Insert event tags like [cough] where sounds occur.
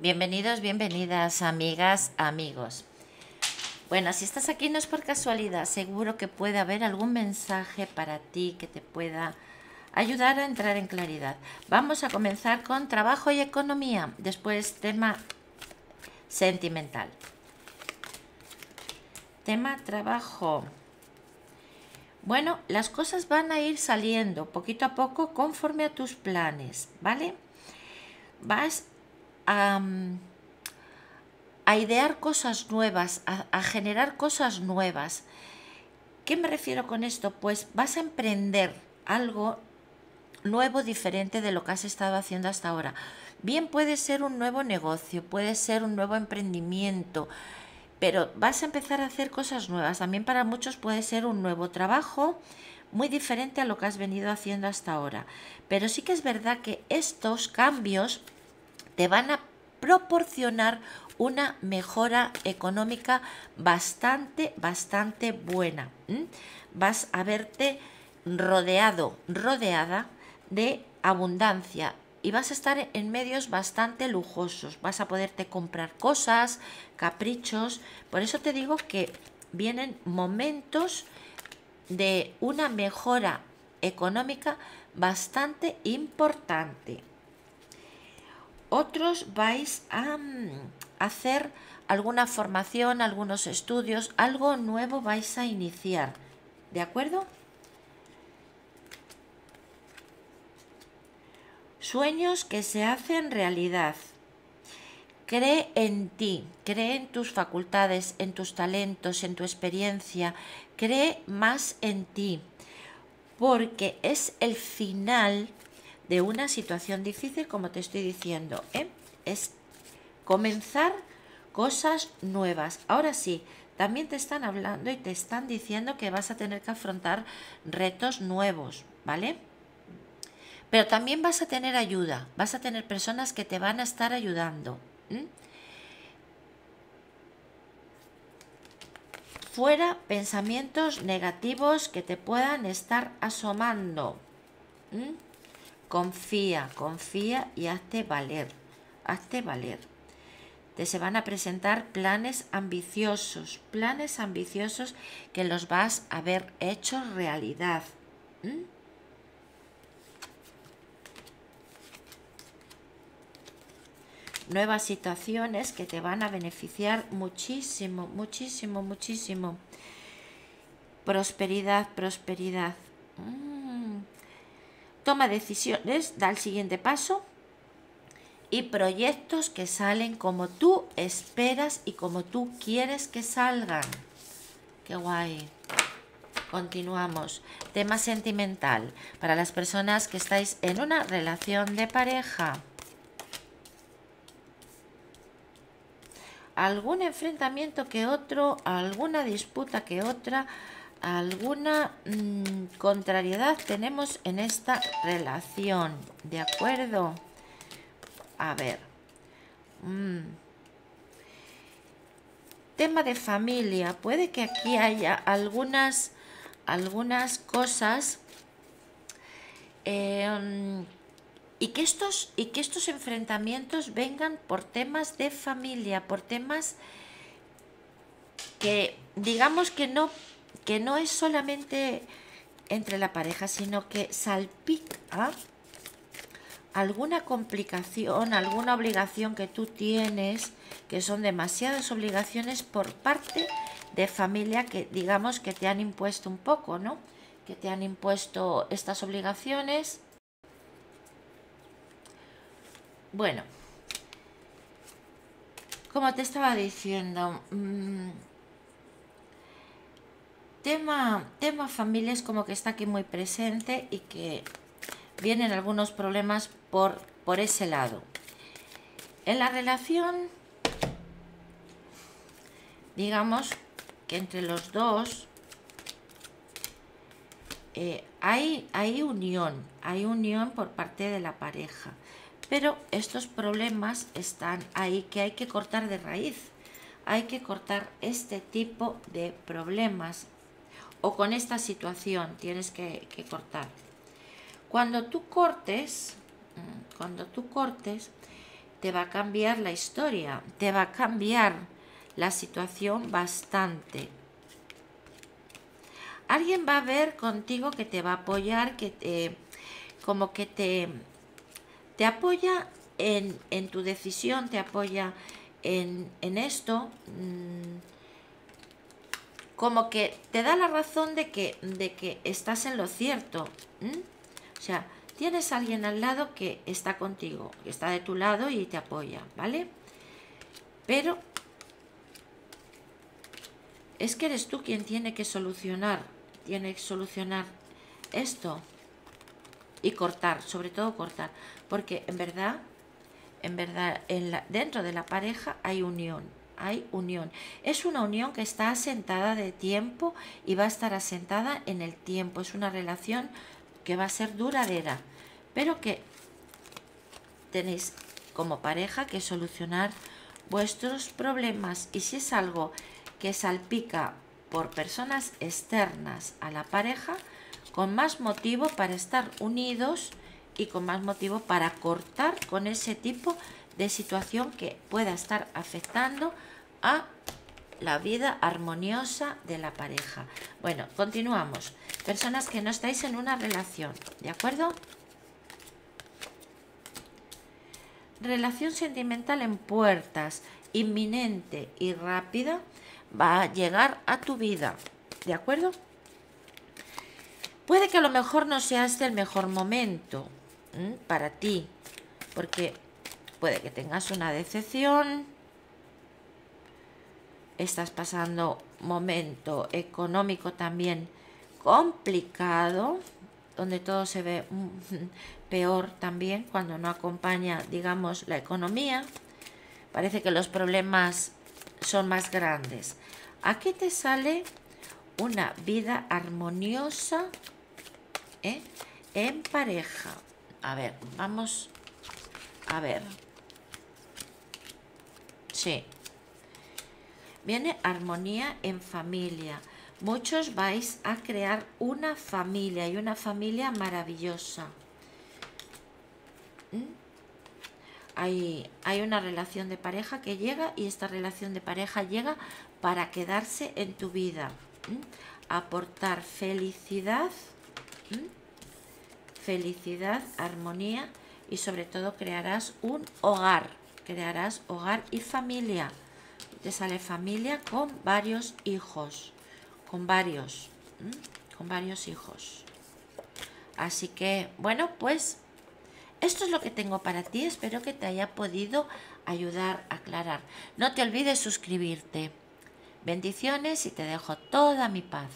Bienvenidos, bienvenidas, amigas, amigos. Bueno, si estás aquí no es por casualidad, seguro que puede haber algún mensaje para ti que te pueda ayudar a entrar en claridad. Vamos a comenzar con trabajo y economía, después tema sentimental. Tema trabajo. Bueno, las cosas van a ir saliendo poquito a poco conforme a tus planes, ¿vale? Vas a, idear cosas nuevas, a, a generar cosas nuevas. ¿Qué me refiero con esto? Pues vas a emprender algo nuevo, diferente de lo que has estado haciendo hasta ahora. Bien puede ser un nuevo negocio, puede ser un nuevo emprendimiento, pero vas a empezar a hacer cosas nuevas. También para muchos puede ser un nuevo trabajo muy diferente a lo que has venido haciendo hasta ahora. Pero sí que es verdad que estos cambios te van a proporcionar una mejora económica bastante, bastante buena. Vas a verte rodeado, rodeada de abundancia y vas a estar en medios bastante lujosos. Vas a poderte comprar cosas, caprichos. Por eso te digo que vienen momentos de una mejora económica bastante importante. Otros vais a mm, hacer alguna formación, algunos estudios, algo nuevo vais a iniciar. ¿De acuerdo? Sueños que se hacen realidad. Cree en ti, cree en tus facultades, en tus talentos, en tu experiencia, cree más en ti, porque es el final de una situación difícil, como te estoy diciendo. ¿eh? Es comenzar cosas nuevas. Ahora sí, también te están hablando y te están diciendo que vas a tener que afrontar retos nuevos, ¿vale? Pero también vas a tener ayuda, vas a tener personas que te van a estar ayudando. Fuera pensamientos negativos que te puedan estar asomando. Confía, confía y hazte valer. Hazte valer. Te se van a presentar planes ambiciosos, planes ambiciosos que los vas a ver hechos realidad nuevas situaciones que te van a beneficiar muchísimo, muchísimo, muchísimo. Prosperidad, prosperidad. Mm. Toma decisiones, da el siguiente paso y proyectos que salen como tú esperas y como tú quieres que salgan. Qué guay. Continuamos. Tema sentimental. Para las personas que estáis en una relación de pareja. algún enfrentamiento que otro, alguna disputa que otra, alguna mm, contrariedad tenemos en esta relación. ¿De acuerdo? A ver. Mm. Tema de familia. Puede que aquí haya algunas, algunas cosas eh, y que estos, y que estos enfrentamientos vengan por temas de familia, por temas que digamos que no, que no es solamente entre la pareja, sino que salpica alguna complicación, alguna obligación que tú tienes, que son demasiadas obligaciones por parte de familia que digamos que te han impuesto un poco, ¿no? Que te han impuesto estas obligaciones bueno, como te estaba diciendo, mm, tema, tema familia es como que está aquí muy presente y que vienen algunos problemas por, por ese lado. En la relación, digamos que entre los dos eh, hay, hay unión, hay unión por parte de la pareja. Pero estos problemas están ahí que hay que cortar de raíz. Hay que cortar este tipo de problemas o con esta situación tienes que, cortar. Cuando tú cortes, mm, cuando tú cortes, te va a cambiar la historia, te va a cambiar la situación bastante. Alguien va a ver contigo que te va a apoyar, que te, como que te, te apoya en, tu decisión, te apoya en, esto, mm, como que te da la razón de que, de que estás en lo cierto. O sea, tienes a alguien al lado que está contigo, que está de tu lado y te apoya, ¿vale? Pero es que eres tú quien tiene que solucionar, tiene que solucionar esto y cortar, sobre todo cortar, porque en verdad, en verdad, en la, dentro de la pareja hay unión, hay unión. Es una unión que está asentada de tiempo y va a estar asentada en el tiempo. Es una relación que va a ser duradera pero que tenéis como pareja que solucionar vuestros problemas y si es algo que salpica por personas externas a la pareja, con más motivo para estar unidos y con más motivo para cortar con ese tipo de situación que pueda estar afectando a la vida armoniosa de la pareja. Bueno, continuamos. Personas que no estáis en una relación, ¿de acuerdo? relación sentimental en puertas, inminente y rápida, va a llegar a tu vida. ¿De acuerdo? Puede que a lo mejor no sea este el mejor momento para ti, porque puede que tengas una decepción, estás pasando momento económico también complicado, donde todo se ve [laughs] peor también cuando no acompaña, digamos, la economía. Parece que los problemas son más grandes. Aquí te sale una vida armoniosa ¿eh? en pareja. A ver, vamos a ver. Sí. Viene armonía en familia. Muchos vais a crear una familia y una familia maravillosa. ¿Mm? Hay, hay, una relación de pareja que llega y esta relación de pareja llega para quedarse en tu vida. ¿Mm? Aportar felicidad, ¿Mm? felicidad, armonía y sobre todo crearás un hogar. Crearás hogar y familia. Te sale familia con varios hijos con varios, con varios hijos. Así que, bueno, pues esto es lo que tengo para ti. Espero que te haya podido ayudar a aclarar. No te olvides suscribirte. Bendiciones y te dejo toda mi paz.